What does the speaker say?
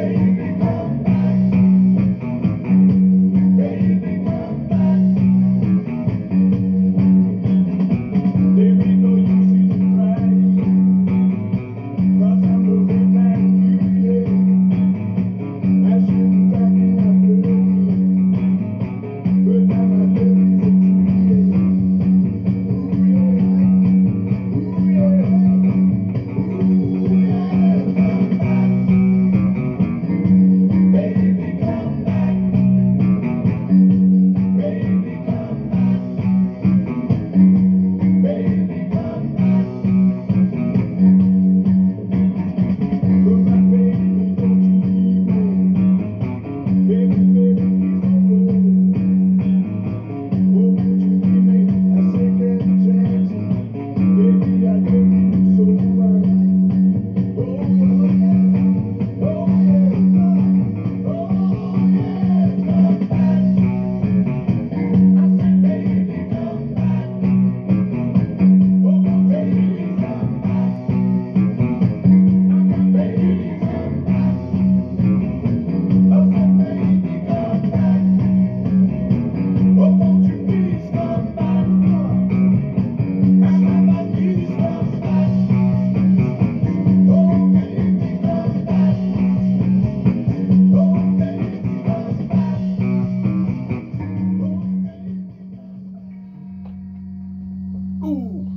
away. Ooh.